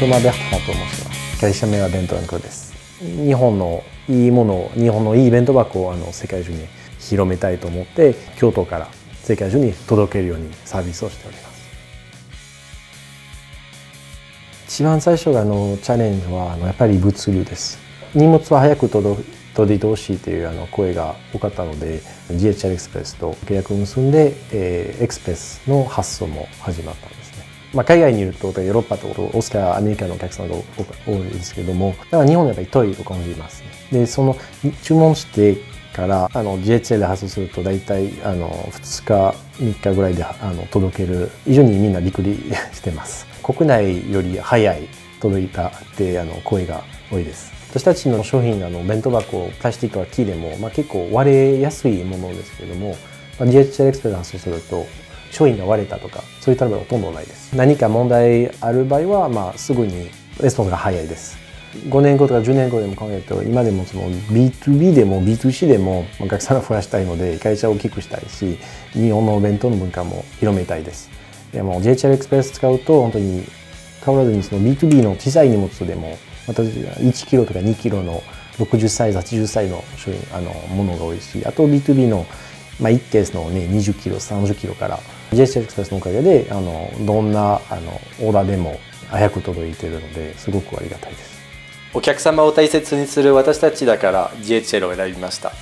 トマ・ベハと申します。会社名はベントランクです日本のいいものを日本のいい弁当箱をあの世界中に広めたいと思って京都から世界中に届けるようにサービスをしております。一番最初あのチャレンジはあのやっぱり物流です。荷物は早く届届いてほしいというあの声が多かったので GHL エクスプレスと契約を結んで、えー、エクスプレスの発送も始まったんですね、まあ、海外にいるとヨーロッパとオースカーアメリカのお客さんが多いですけどもだから日本でやっぱり遠いと感じますね。でその注文してからあの GHL で発送すると大体あの2日3日ぐらいであの届ける。非常にみんなびっくりしてます。国内より早い届いたってあの声が多いです。私たちの商品あの弁当箱プラスチックは木でも、まあ、結構割れやすいものですけども、GHL エクスプレス発送すると商品が割れたとかそういったのはほとんどないです。何か問題ある場合は、まあ、すぐにレスポンスが早いです。5年後とか10年後でも考えると今でもその B2B でも B2C でもお客さんを増やしたいので会社を大きくしたいし日本のお弁当の文化も広めたいです。でも JHL エクスプレス使うと本当に変わらずにその B2B の小さい荷物でも私は1キロとか2キロの60サイズ80サイズの商品あのものが多いしあと B2B の、まあ、1ケースのね20キロ30キロから JHL エクスプレスのおかげであのどんなあのオーダーでも早く届いているのですごくありがたいです。お客様を大切にする私たちだから GHL を選びました。